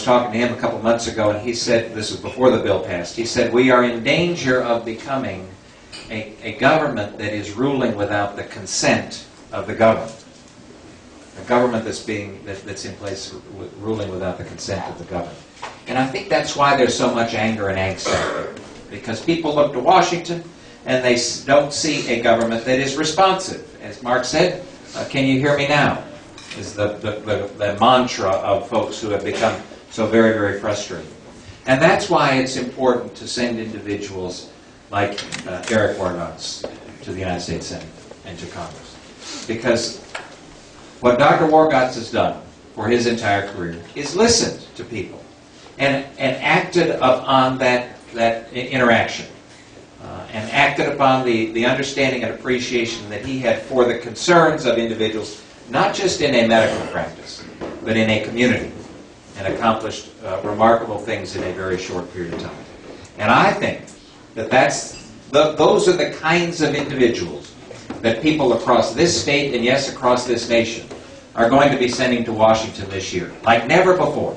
was talking to him a couple months ago, and he said, this was before the bill passed, he said, we are in danger of becoming a, a government that is ruling without the consent of the governed. A government that's being, that, that's in place ru- ruling without the consent of the governed. And I think that's why there's so much anger and angst out there. Because people look to Washington and they don't see a government that is responsive. As Mark said, uh, can you hear me now? Is the, the, the, the mantra of folks who have become so very, very frustrating. And that's why it's important to send individuals like uh, Eric Wargotz to the United States Senate and to Congress. Because what Dr. Wargotz has done for his entire career is listened to people and, and acted upon that, that interaction. Uh, and acted upon the, the understanding and appreciation that he had for the concerns of individuals, not just in a medical practice, but in a community, and accomplished uh, remarkable things in a very short period of time. And I think that that's, the, those are the kinds of individuals that people across this state and yes, across this nation are going to be sending to Washington this year, like never before.